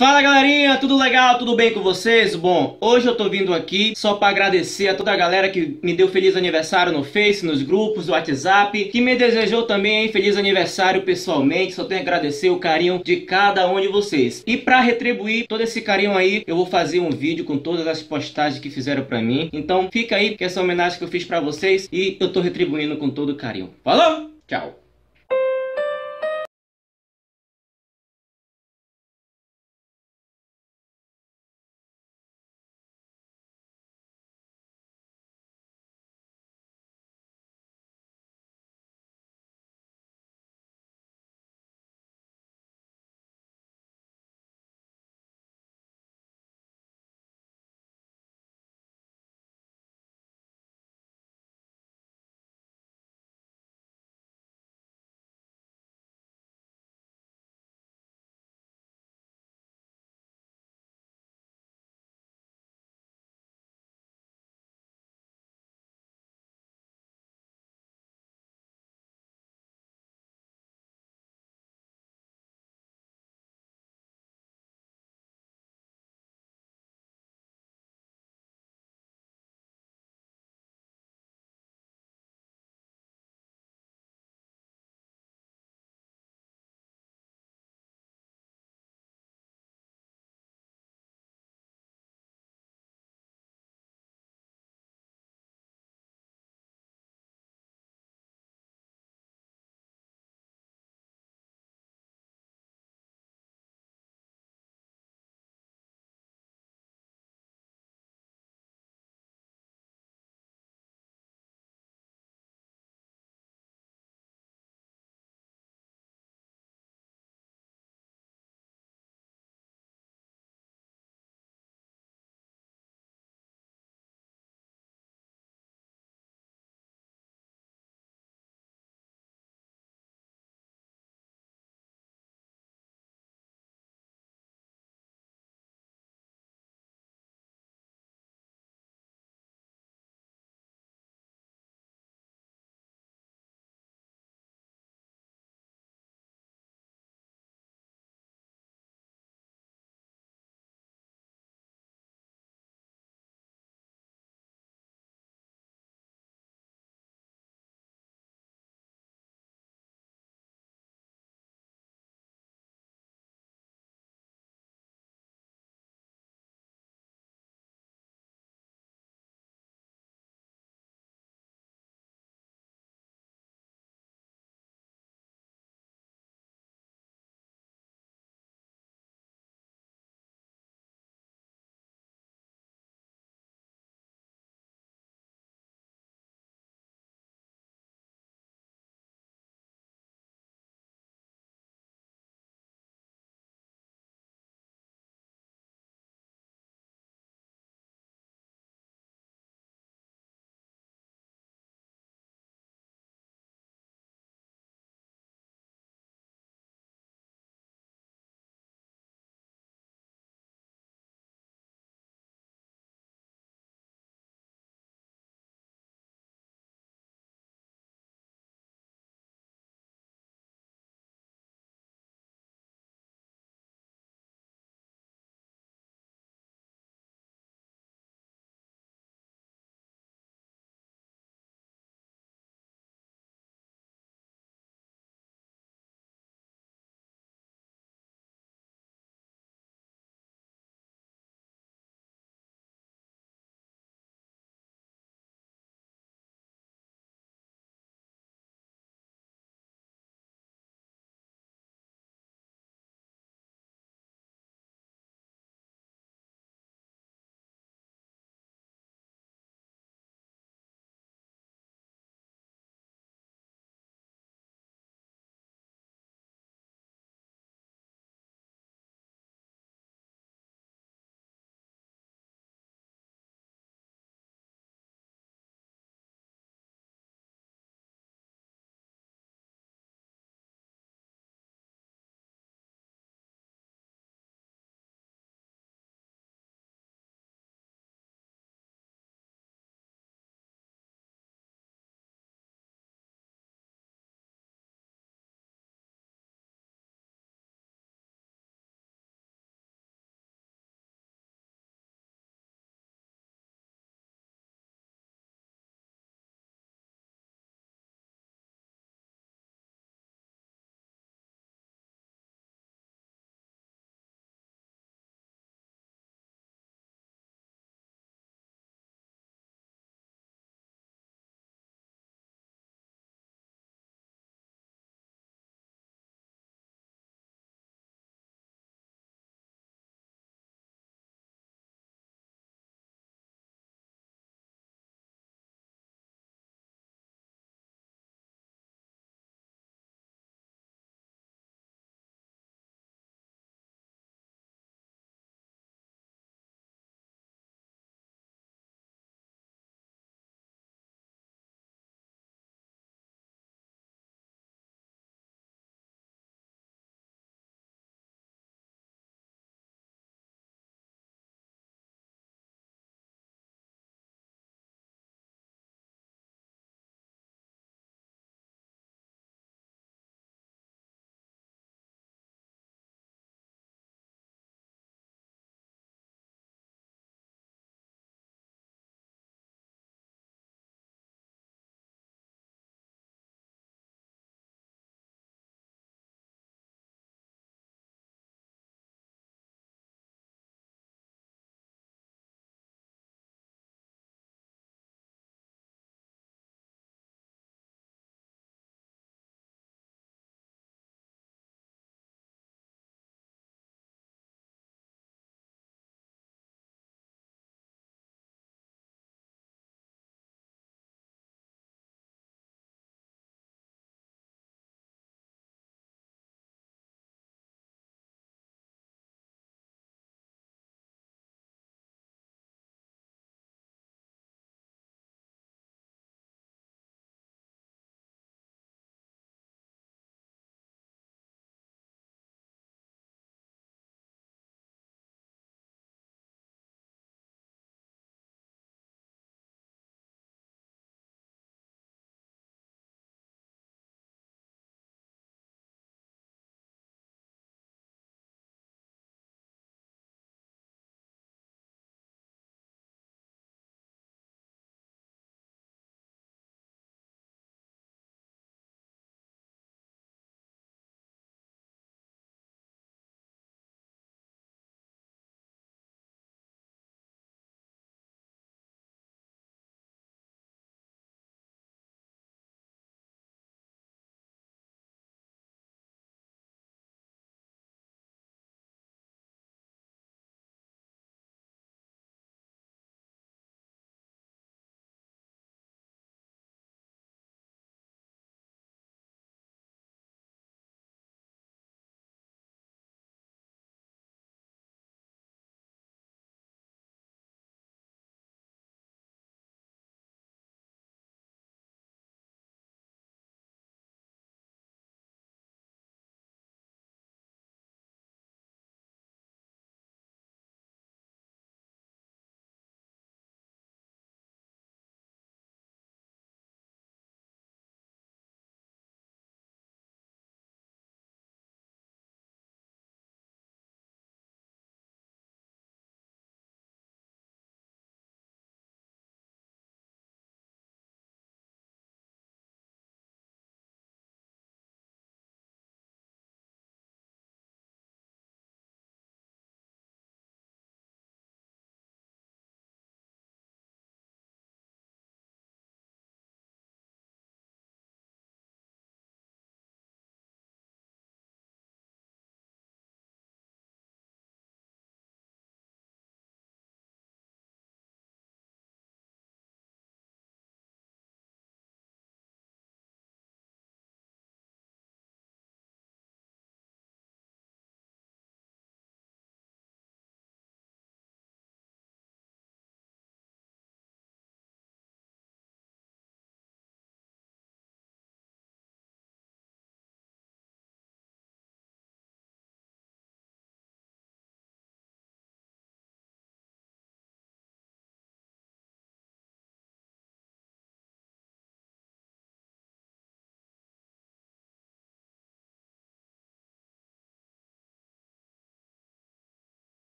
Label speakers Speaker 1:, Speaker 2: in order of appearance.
Speaker 1: Fala galerinha, tudo legal? Tudo bem com vocês? Bom, hoje eu tô vindo aqui só para agradecer a toda a galera que me deu feliz aniversário no Face, nos grupos, no WhatsApp, que me desejou também hein, feliz aniversário pessoalmente. Só tenho a agradecer o carinho de cada um de vocês. E para retribuir todo esse carinho aí, eu vou fazer um vídeo com todas as postagens que fizeram para mim. Então fica aí que essa homenagem que eu fiz para vocês e eu tô retribuindo com todo carinho. Falou? Tchau.